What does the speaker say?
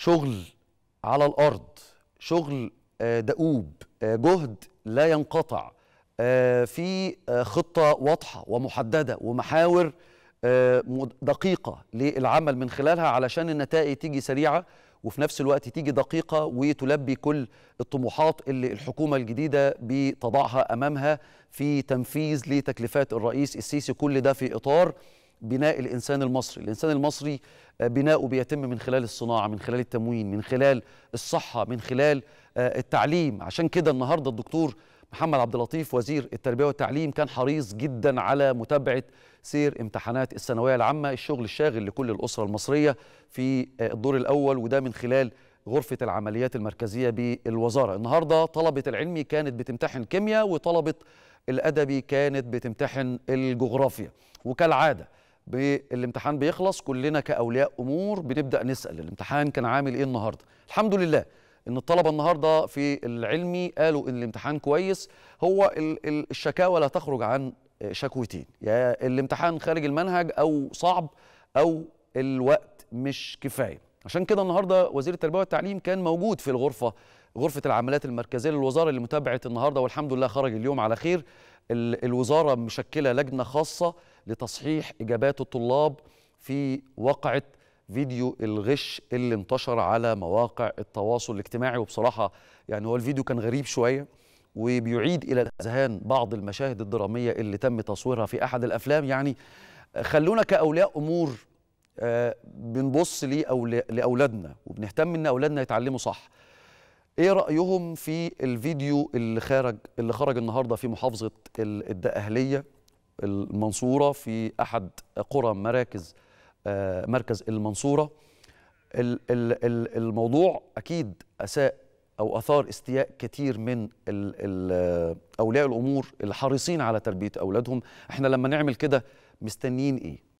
شغل على الأرض شغل آه، دؤوب آه، جهد لا ينقطع آه، في خطة واضحة ومحددة ومحاور دقيقة للعمل من خلالها علشان النتائج تيجي سريعة وفي نفس الوقت تيجي دقيقة وتلبي كل الطموحات اللي الحكومة الجديدة بتضعها أمامها في تنفيذ لتكليفات الرئيس السيسي كل ده في إطار بناء الإنسان المصري، الإنسان المصري آه، بناؤه بيتم من خلال الصناعة، من خلال التموين، من خلال الصحة، من خلال آه، التعليم، عشان كده النهارده الدكتور محمد عبد اللطيف وزير التربية والتعليم كان حريص جدا على متابعة سير امتحانات الثانوية العامة، الشغل الشاغل لكل الأسرة المصرية في آه، الدور الأول وده من خلال غرفة العمليات المركزية بالوزارة. النهاردة طلبة العلمي كانت بتمتحن كيمياء وطلبة الأدبي كانت بتمتحن الجغرافيا. وكالعادة بالامتحان بيخلص كلنا كأولياء أمور بنبدأ نسأل الامتحان كان عامل إيه النهاردة؟ الحمد لله إن الطلبة النهارده في العلمي قالوا إن الامتحان كويس هو ال- ال- الشكاوى لا تخرج عن شكوتين يا الامتحان خارج المنهج أو صعب أو الوقت مش كفاية. عشان كده النهارده وزير التربية والتعليم كان موجود في الغرفة غرفة العمليات المركزية للوزارة اللي متابعة النهارده والحمد لله خرج اليوم على خير ال- الوزارة مشكلة لجنة خاصة لتصحيح إجابات الطلاب في واقعة فيديو الغش اللي انتشر على مواقع التواصل الاجتماعي. وبصراحة يعني هو الفيديو كان غريب شوية وبيعيد إلى الأذهان بعض المشاهد الدرامية اللي تم تصويرها في أحد الأفلام. يعني خلونا كأولياء أمور آه، بنبص لأولا- لأولادنا وبنهتم إن أولادنا يتعلموا صح. إيه رأيهم في الفيديو اللي خرج اللي خرج النهارده في محافظة ال- الدقهلية؟ المنصورة في أحد قرى مراكز آه، مركز المنصورة. ال- ال- ال- الموضوع أكيد أساء أو أثار استياء كتير من ال- ال- أولياء الأمور الحريصين على تربية أولادهم. إحنا لما نعمل كده مستنيين إيه؟